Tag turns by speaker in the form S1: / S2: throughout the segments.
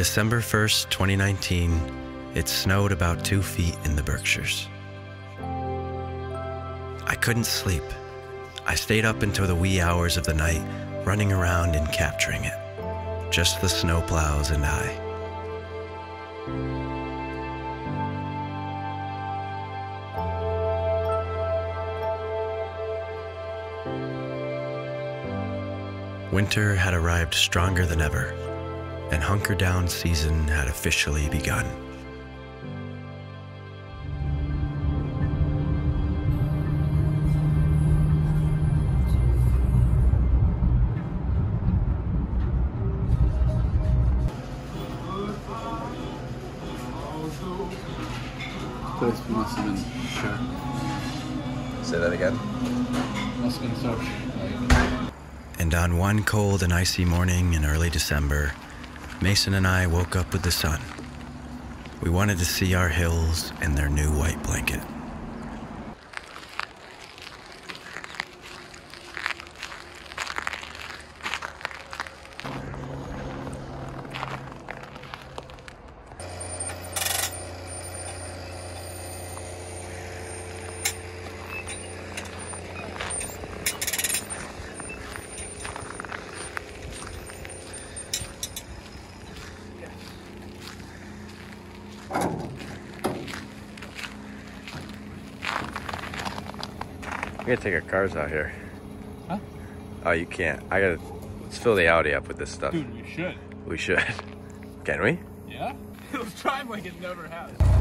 S1: December 1st, 2019, it snowed about two feet in the Berkshires. I couldn't sleep. I stayed up until the wee hours of the night, running around and capturing it. Just the snowplows and I. Winter had arrived stronger than ever, and hunker down season had officially begun.
S2: Place must have been sure.
S3: Say that again.
S2: Must have been so
S1: And on one cold and icy morning in early December, Mason and I woke up with the sun. We wanted to see our hills in their new white blanket.
S3: Gotta take our cars out here.
S2: Huh?
S3: Oh, you can't. I gotta. Let's fill the Audi up with this stuff.
S2: dude, we should.
S3: We should. Can we?
S2: Yeah? It'll drive like it never has.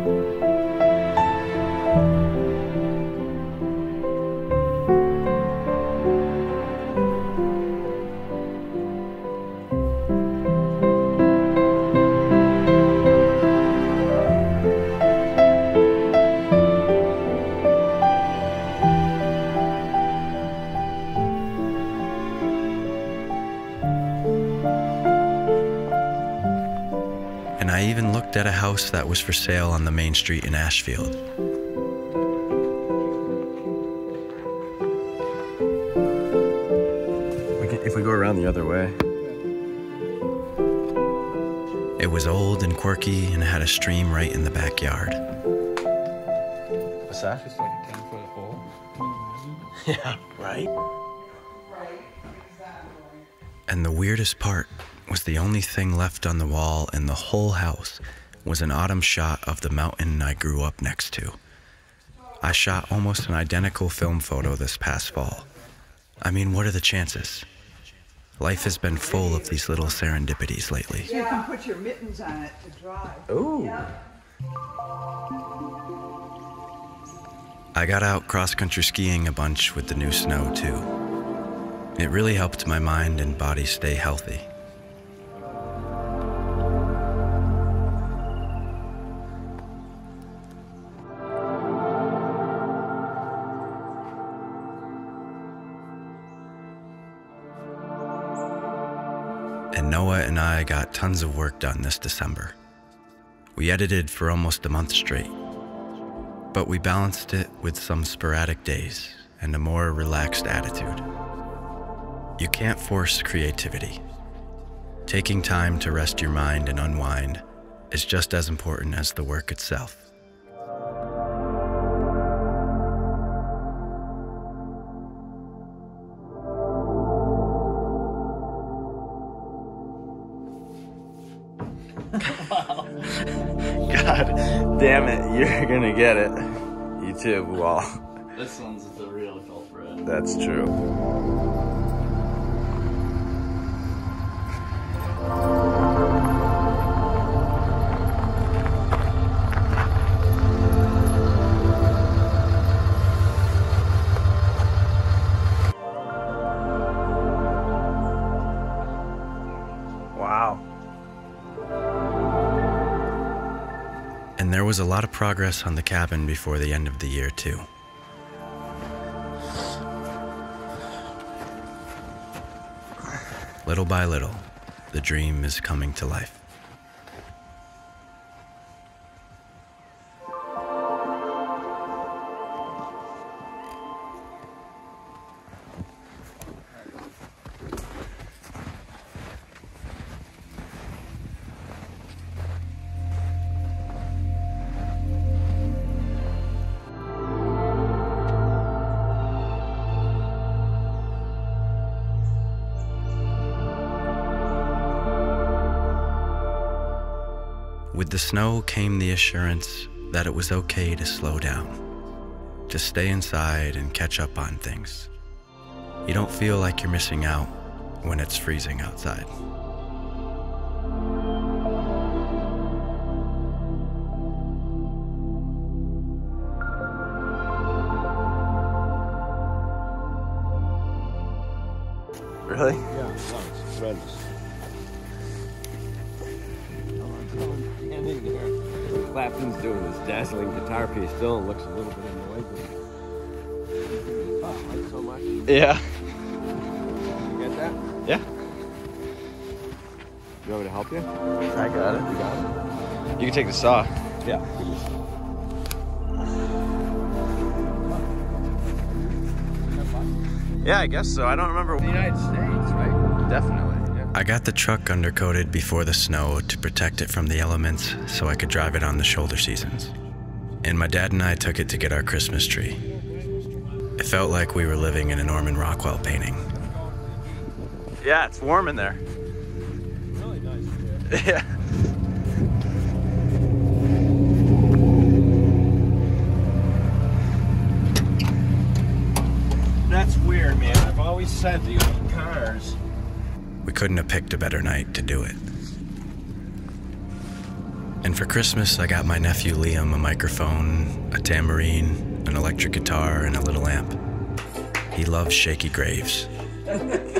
S1: And house that was for sale on the main street in Ashfield.
S3: We can, if we go around the other way.
S1: It was old and quirky and had a stream right in the backyard.
S3: What's that?
S2: Just like a 10 foot hole.
S3: Yeah, right.
S1: And the weirdest part was the only thing left on the wall in the whole house was an autumn shot of the mountain I grew up next to. I shot almost an identical film photo this past fall. I mean, what are the chances? Life has been full of these little serendipities lately.
S4: You can put your mittens on it to dry.
S3: Ooh.
S1: I got out cross country skiing a bunch with the new snow, too. It really helped my mind and body stay healthy. And Noah and I got tons of work done this December. We edited for almost a month straight, but we balanced it with some sporadic days and a more relaxed attitude. You can't force creativity. Taking time to rest your mind and unwind is just as important as the work itself.
S3: Wall.
S2: This one's the real culprit.
S3: That's true.
S1: Was a lot of progress on the cabin before the end of the year, too. Little by little, the dream is coming to life. Snow came the assurance that it was okay to slow down, to stay inside and catch up on things. You don't feel like you're missing out when it's freezing outside.
S2: Clapton's doing this dazzling guitar piece still looks a little bit annoyed. Oh, like so much. You
S3: Yeah.
S2: get that?
S3: Yeah.
S2: You want me to help you?
S3: I got it.
S2: You got it?
S3: You can take the saw.
S2: Yeah. give me some.
S3: Yeah, I guess so. I don't remember.
S2: The United States, right?
S3: Definitely.
S1: I got the truck undercoated before the snow to protect it from the elements so I could drive it on the shoulder seasons. And my dad and I took it to get our Christmas tree. It felt like we were living in a Norman Rockwell painting.
S3: Yeah, it's warm in there.
S2: Really nice.
S3: Yeah.
S2: That's weird, man. I've always said that you own cars.
S1: We couldn't have picked a better night to do it. And for Christmas, I got my nephew Liam a microphone, a tambourine, an electric guitar, and a little amp. He loves Shakey Graves.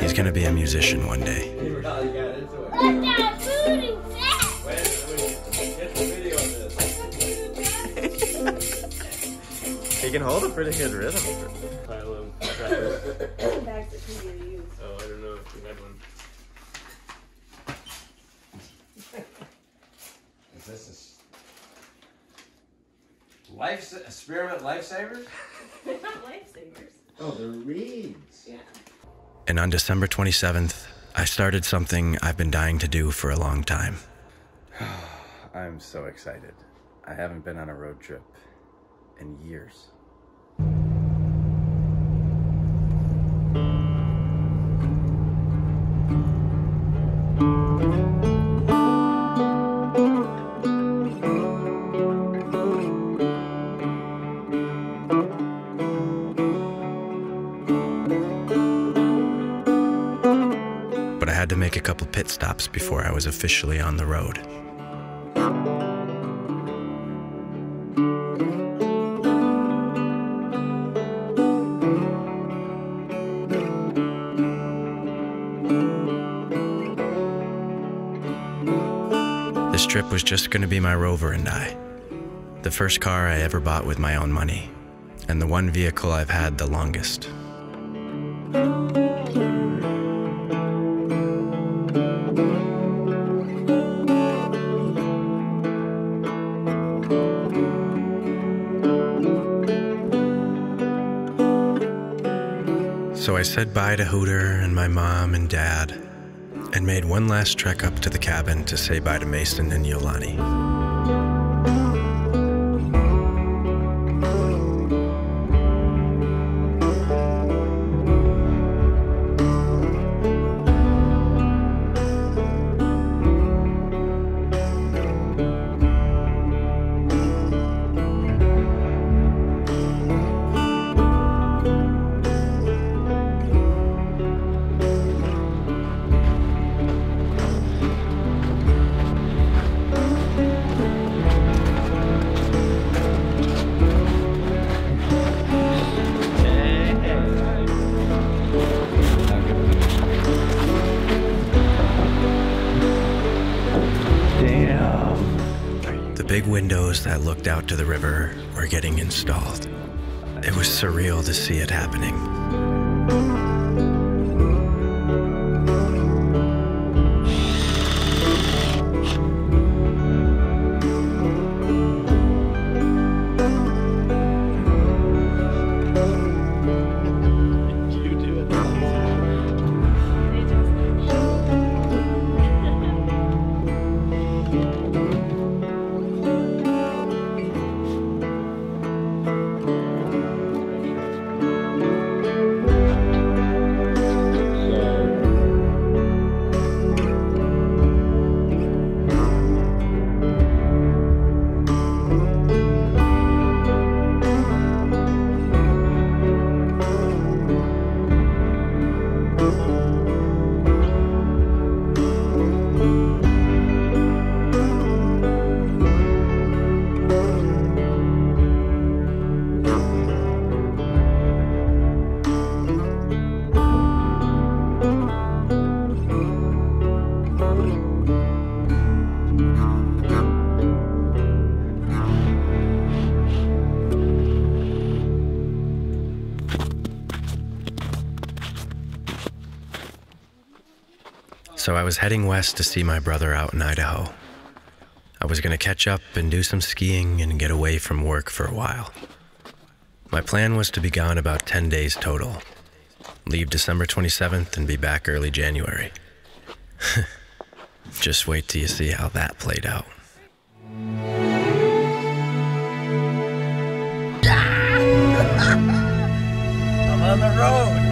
S1: He's gonna be a musician one day.
S2: You really got it.
S5: Put that food in that.
S2: Wait, wait, get the video of this.
S3: He can hold a pretty good rhythm.
S2: Pile of crackers.
S4: Bags that can be used.
S2: Oh, I don't know if you had one.
S6: Is this a s- life experiment lifesavers?
S7: They're not lifesavers.
S6: Oh, they're reeds.
S7: Yeah.
S1: And on December 27th, I started something I've been dying to do for a long time.
S3: I'm so excited. I haven't been on a road trip in years.
S1: Was officially on the road. This trip was just going to be my Rover and I. The first car I ever bought with my own money, and the one vehicle I've had the longest. Said bye to Hooter and my mom and dad and made one last trek up to the cabin to say bye to Mason and Yolani. That looked out to the river were getting installed. It was surreal to see it happening. So I was heading west to see my brother out in Idaho. I was going to catch up and do some skiing and get away from work for a while. My plan was to be gone about 10 days total. Leave December 27th and be back early January. Just wait till you see how that played out.
S6: I'm on the road.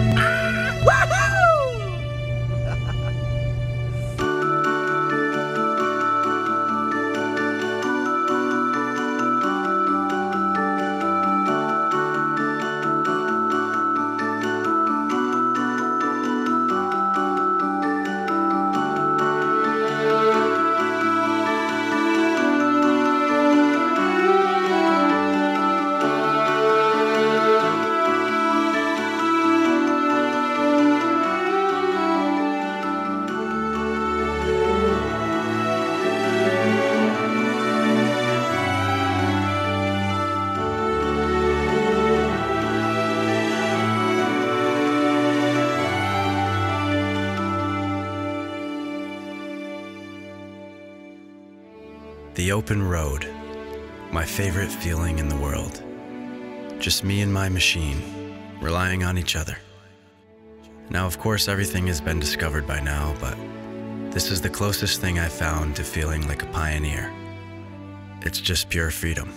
S1: The open road, my favorite feeling in the world. Just me and my machine, relying on each other. Now, of course, everything has been discovered by now, but this is the closest thing I've found to feeling like a pioneer. It's just pure freedom.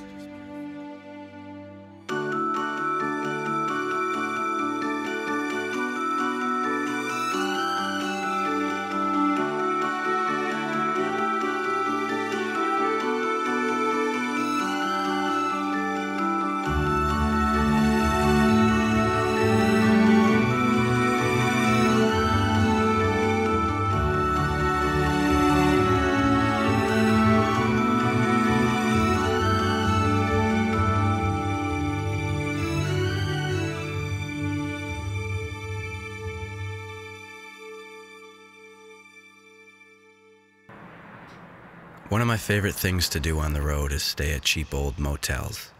S1: One of my favorite things to do on the road is stay at cheap old motels.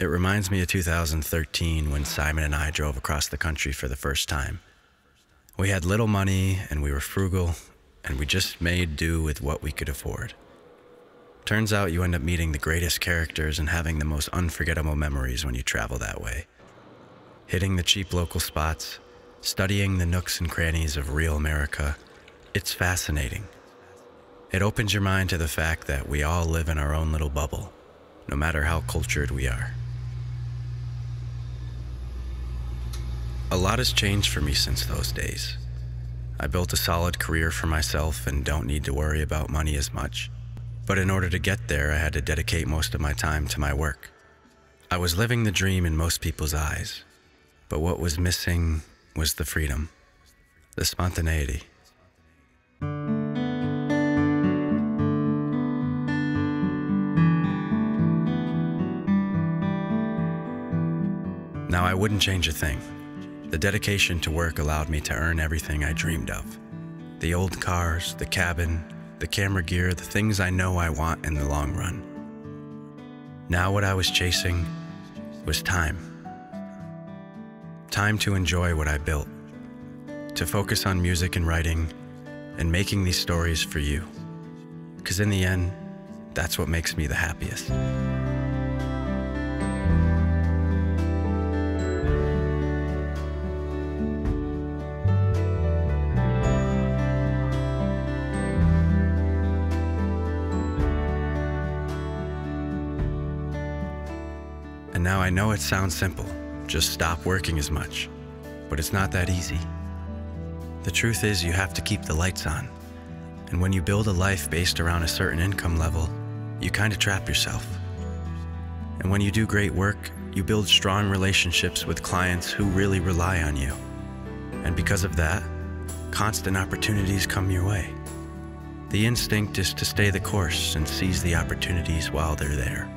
S1: It reminds me of 2013 when Simon and I drove across the country for the first time. We had little money and we were frugal, and we just made do with what we could afford. Turns out you end up meeting the greatest characters and having the most unforgettable memories when you travel that way. Hitting the cheap local spots, Studying the nooks and crannies of real America, it's fascinating. It opens your mind to the fact that we all live in our own little bubble, no matter how cultured we are. A lot has changed for me since those days. I built a solid career for myself and don't need to worry about money as much. But in order to get there, I had to dedicate most of my time to my work. I was living the dream in most people's eyes, but what was missing was the freedom, the spontaneity. Now, I wouldn't change a thing. The dedication to work allowed me to earn everything I dreamed of the old cars, the cabin, the camera gear, the things I know I want in the long run. Now, what I was chasing was time. Time to enjoy what I built, to focus on music and writing, and making these stories for you. Because in the end, that's what makes me the happiest. I know it sounds simple just stop working as much. But it's not that easy. The truth is, you have to keep the lights on. And when you build a life based around a certain income level, you kind of trap yourself. And when you do great work, you build strong relationships with clients who really rely on you. And because of that, constant opportunities come your way. The instinct is to stay the course and seize the opportunities while they're there.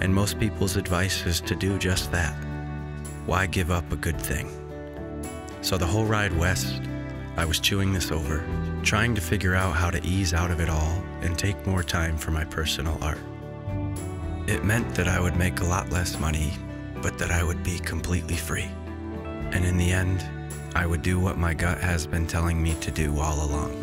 S1: And most people's advice is to do just that. Why give up a good thing? So the whole ride west, I was chewing this over, trying to figure out how to ease out of it all and take more time for my personal art. It meant that I would make a lot less money, but that I would be completely free. And in the end, I would do what my gut has been telling me to do all along.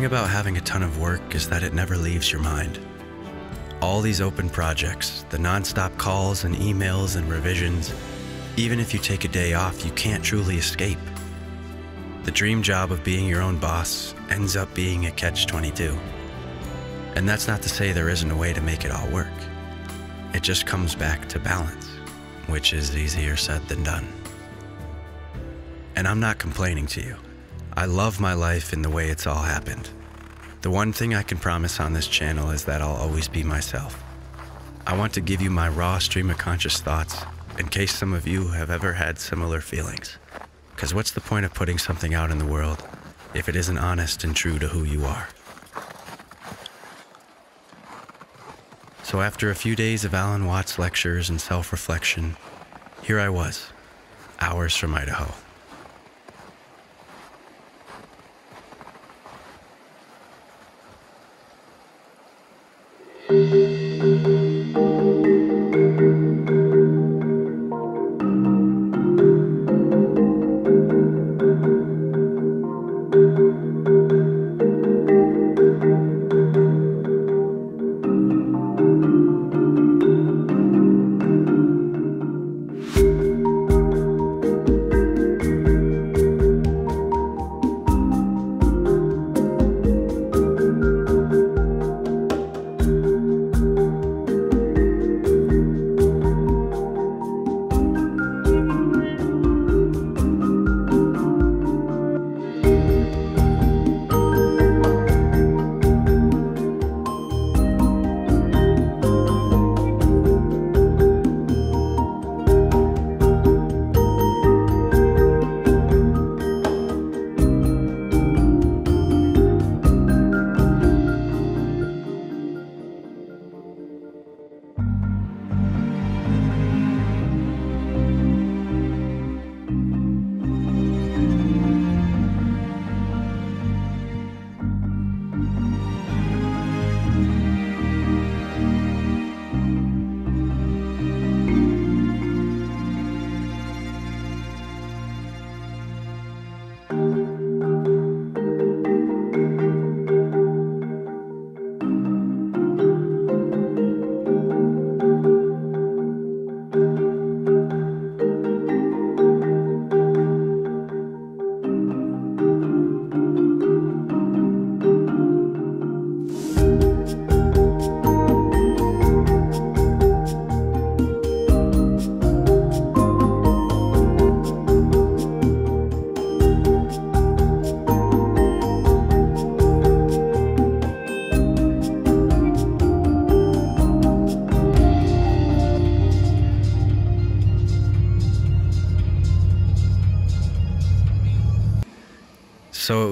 S1: Thing about having a ton of work is that it never leaves your mind. All these open projects, the nonstop calls and emails and revisions, even if you take a day off, you can't truly escape. The dream job of being your own boss ends up being a catch 22. And that's not to say there isn't a way to make it all work. It just comes back to balance, which is easier said than done. And I'm not complaining to you. I love my life and the way it's all happened. The one thing I can promise on this channel is that I'll always be myself. I want to give you my raw stream of conscious thoughts in case some of you have ever had similar feelings. Because what's the point of putting something out in the world if it isn't honest and true to who you are? So, after a few days of Alan Watts lectures and self reflection, here I was, hours from Idaho.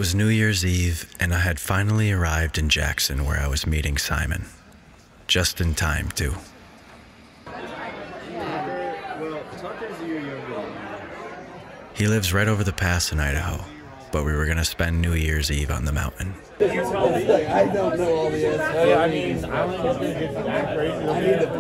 S1: Was New Year's Eve, and I had finally arrived in Jackson where I was meeting Simon. Just in time, too. He lives right over the pass in Idaho, but we were going to spend New Year's Eve on the mountain.
S6: I don't know all the answers. I mean, I don't think it's gonna get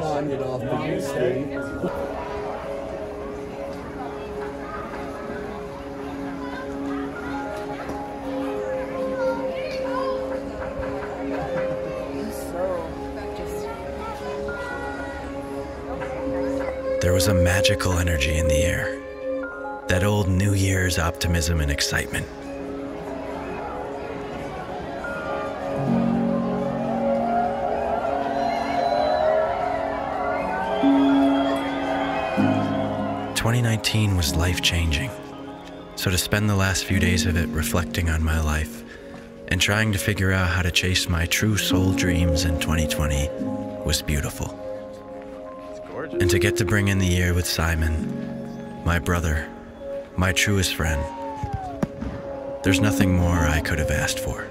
S1: was a magical energy in the air. That old New Year's optimism and excitement. Twenty nineteen was life changing. So to spend the last few days of it reflecting on my life and trying to figure out how to chase my true soul dreams in 2020 was beautiful. And to get to bring in the year with Simon, my brother, my truest friend, there's nothing more I could have asked for.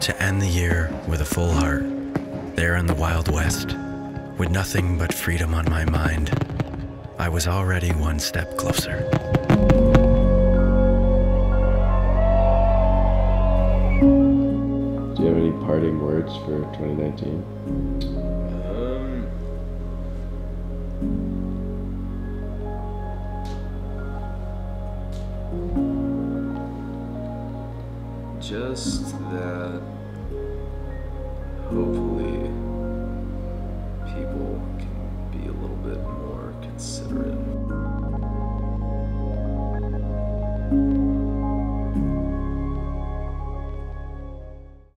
S1: To end the year with a full heart, there in the Wild West, with nothing but freedom on my mind, I was already one step closer.
S8: Do you have any parting words for 2019?
S3: Um,